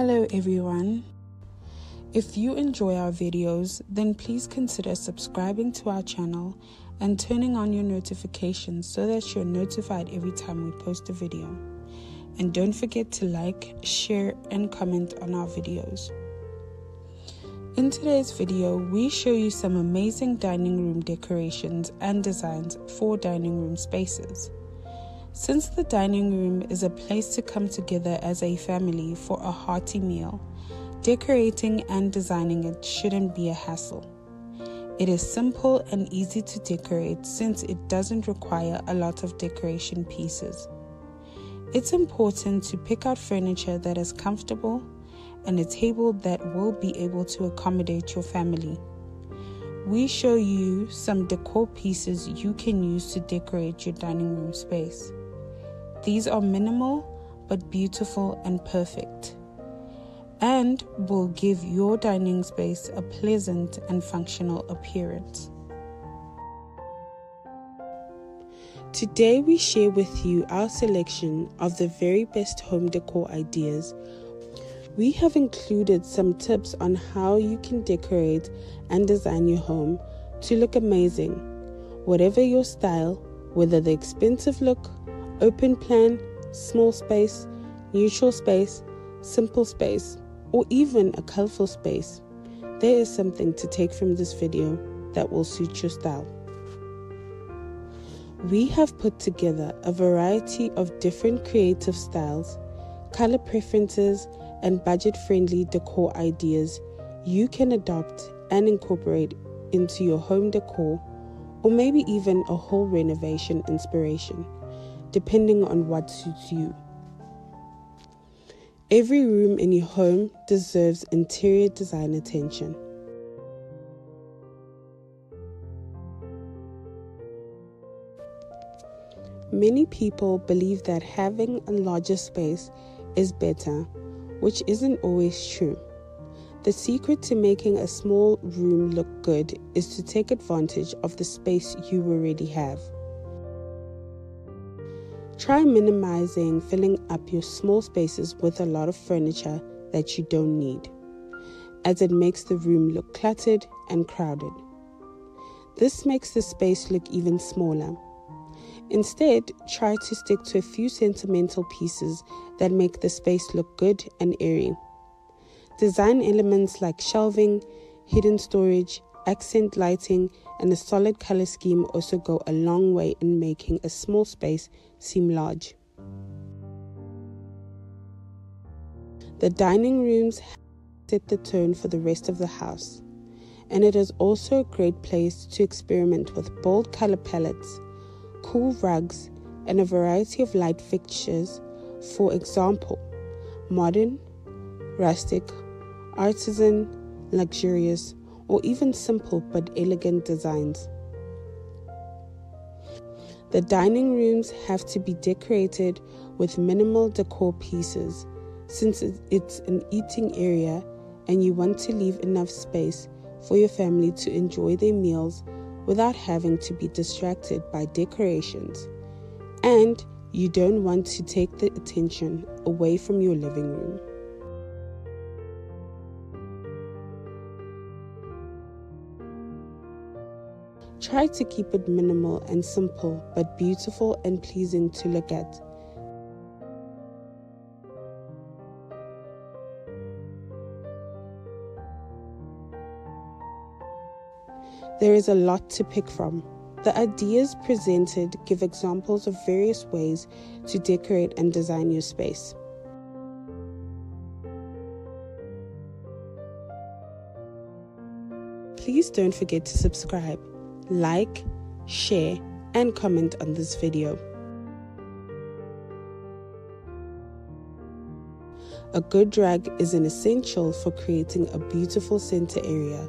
Hello everyone. If you enjoy our videos, then please consider subscribing to our channel and turning on your notifications so that you're notified every time we post a video. And don't forget to like, share, and comment on our videos. In today's video, we show you some amazing dining room decorations and designs for dining room spaces. Since the dining room is a place to come together as a family for a hearty meal, decorating and designing it shouldn't be a hassle. It is simple and easy to decorate since it doesn't require a lot of decoration pieces. It's important to pick out furniture that is comfortable and a table that will be able to accommodate your family. We show you some decor pieces you can use to decorate your dining room space. These are minimal but beautiful and perfect, and will give your dining space a pleasant and functional appearance. Today, we share with you our selection of the very best home decor ideas. We have included some tips on how you can decorate and design your home to look amazing. Whatever your style, whether the expensive look, open plan, small space, neutral space, simple space, or even a colorful space, there is something to take from this video that will suit your style. We have put together a variety of different creative styles, color preferences, and budget friendly decor ideas you can adopt and incorporate into your home decor or maybe even a whole renovation inspiration depending on what suits you. Every room in your home deserves interior design attention. Many people believe that having a larger space is better, which isn't always true. The secret to making a small room look good is to take advantage of the space you already have. Try minimizing filling up your small spaces with a lot of furniture that you don't need, as it makes the room look cluttered and crowded. This makes the space look even smaller. Instead, try to stick to a few sentimental pieces that make the space look good and airy. Design elements like shelving, hidden storage, accent lighting, and a solid color scheme also go a long way in making a small space seem large. The dining rooms set the tone for the rest of the house, and it is also a great place to experiment with bold color palettes, cool rugs, and a variety of light fixtures. For example, modern, rustic, artisan, luxurious, or even simple but elegant designs. The dining rooms have to be decorated with minimal decor pieces since it's an eating area and you want to leave enough space for your family to enjoy their meals without having to be distracted by decorations. And you don't want to take the attention away from your living room. Try to keep it minimal and simple, but beautiful and pleasing to look at. There is a lot to pick from. The ideas presented give examples of various ways to decorate and design your space. Please don't forget to subscribe like, share, and comment on this video. A good rug is an essential for creating a beautiful center area.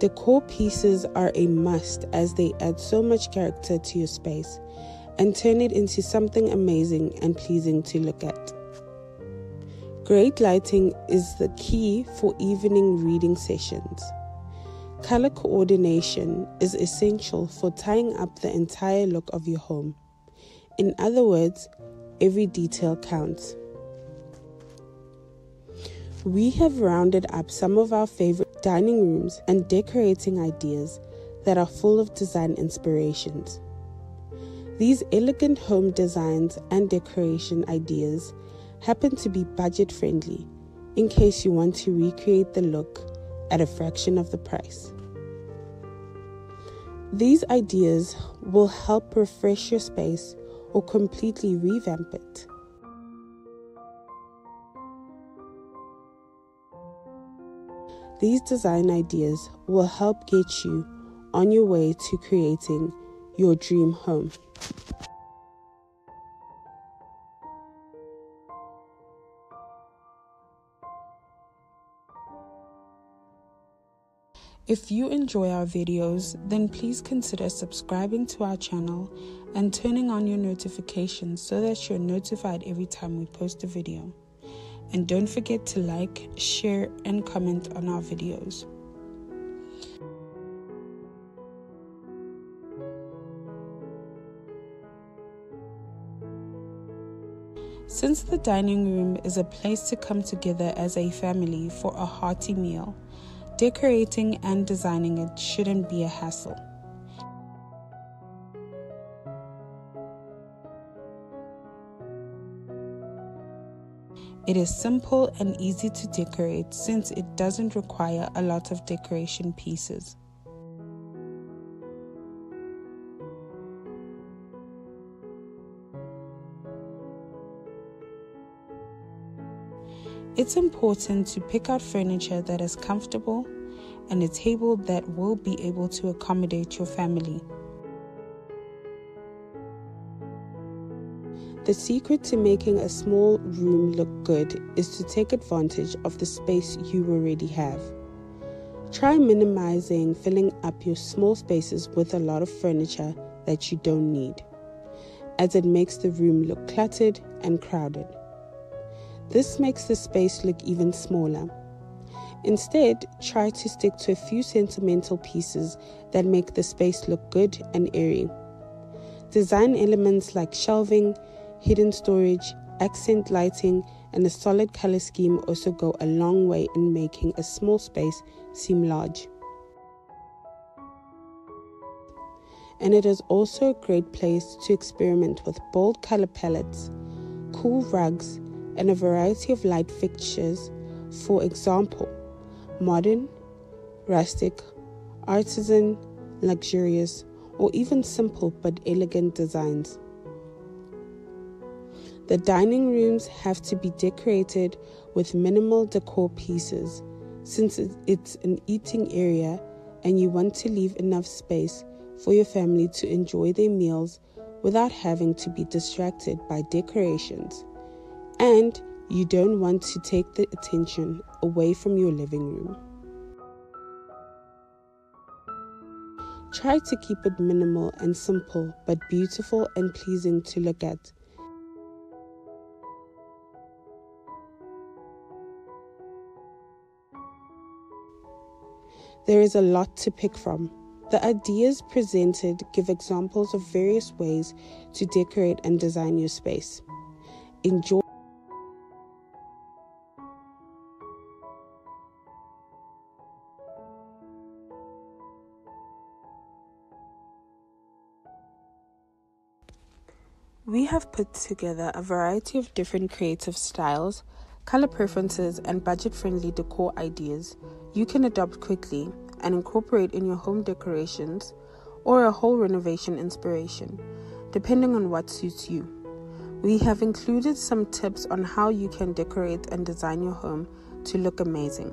Decor pieces are a must as they add so much character to your space and turn it into something amazing and pleasing to look at. Great lighting is the key for evening reading sessions. Color coordination is essential for tying up the entire look of your home. In other words, every detail counts. We have rounded up some of our favorite dining rooms and decorating ideas that are full of design inspirations. These elegant home designs and decoration ideas happen to be budget friendly in case you want to recreate the look at a fraction of the price. These ideas will help refresh your space or completely revamp it. These design ideas will help get you on your way to creating your dream home. If you enjoy our videos, then please consider subscribing to our channel and turning on your notifications so that you're notified every time we post a video. And don't forget to like, share, and comment on our videos. Since the dining room is a place to come together as a family for a hearty meal, decorating and designing it shouldn't be a hassle. It is simple and easy to decorate since it doesn't require a lot of decoration pieces. It's important to pick out furniture that is comfortable and a table that will be able to accommodate your family. The secret to making a small room look good is to take advantage of the space you already have. Try minimizing filling up your small spaces with a lot of furniture that you don't need, as it makes the room look cluttered and crowded. This makes the space look even smaller. Instead, try to stick to a few sentimental pieces that make the space look good and airy. Design elements like shelving, hidden storage, accent lighting, and a solid color scheme also go a long way in making a small space seem large. And it is also a great place to experiment with bold color palettes, cool rugs, and a variety of light fixtures, for example, modern, rustic, artisan, luxurious, or even simple but elegant designs. The dining rooms have to be decorated with minimal decor pieces since it's an eating area and you want to leave enough space for your family to enjoy their meals without having to be distracted by decorations and you don't want to take the attention away from your living room. Try to keep it minimal and simple, but beautiful and pleasing to look at. There is a lot to pick from. The ideas presented give examples of various ways to decorate and design your space. Enjoy put together a variety of different creative styles, color preferences, and budget friendly decor ideas you can adopt quickly and incorporate in your home decorations or a whole renovation inspiration, depending on what suits you. We have included some tips on how you can decorate and design your home to look amazing.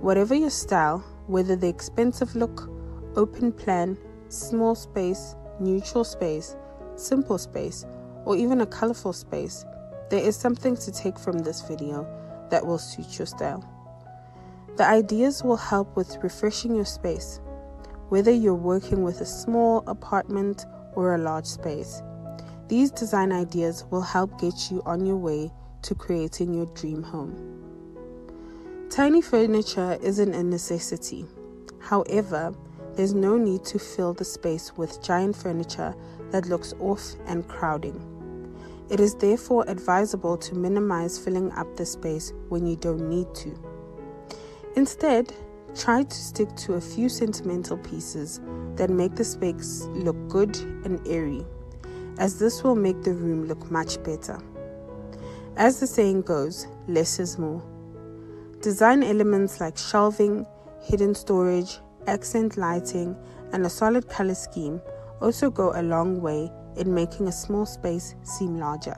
Whatever your style, whether the expensive look, open plan, small space, neutral space, simple space, or even a colorful space, there is something to take from this video that will suit your style. The ideas will help with refreshing your space, whether you're working with a small apartment or a large space. These design ideas will help get you on your way to creating your dream home. Tiny furniture isn't a necessity. However, there's no need to fill the space with giant furniture that looks off and crowding. It is therefore advisable to minimize filling up the space when you don't need to. Instead, try to stick to a few sentimental pieces that make the space look good and airy, as this will make the room look much better. As the saying goes, less is more. Design elements like shelving, hidden storage, accent lighting, and a solid color scheme also go a long way in making a small space seem larger.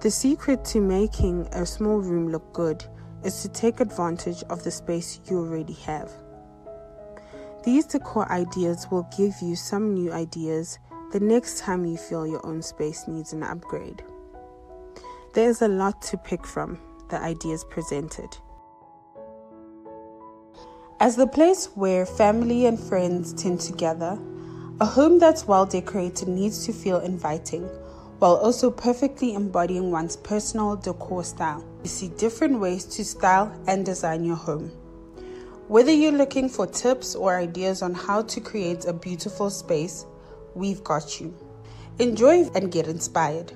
The secret to making a small room look good is to take advantage of the space you already have. These decor ideas will give you some new ideas the next time you feel your own space needs an upgrade. There is a lot to pick from the ideas presented. As the place where family and friends tend to gather, a home that's well decorated needs to feel inviting while also perfectly embodying one's personal decor style. You see different ways to style and design your home. Whether you're looking for tips or ideas on how to create a beautiful space, we've got you. Enjoy and get inspired.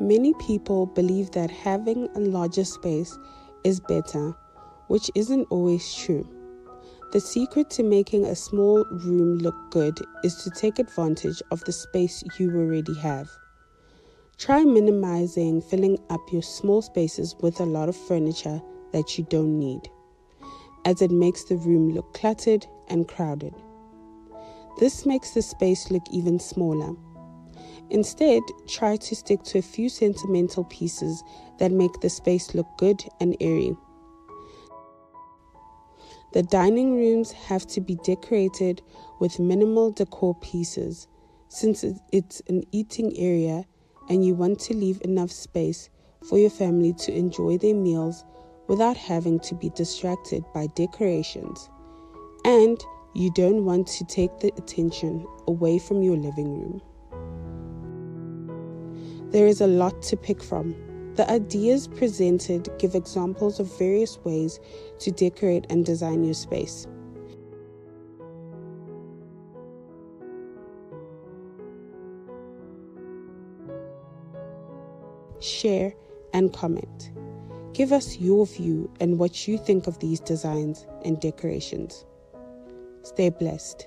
Many people believe that having a larger space is better, which isn't always true. The secret to making a small room look good is to take advantage of the space you already have. Try minimizing filling up your small spaces with a lot of furniture that you don't need, as it makes the room look cluttered and crowded. This makes the space look even smaller Instead, try to stick to a few sentimental pieces that make the space look good and airy. The dining rooms have to be decorated with minimal decor pieces since it's an eating area and you want to leave enough space for your family to enjoy their meals without having to be distracted by decorations. And you don't want to take the attention away from your living room. There is a lot to pick from. The ideas presented give examples of various ways to decorate and design your space. Share and comment. Give us your view and what you think of these designs and decorations. Stay blessed.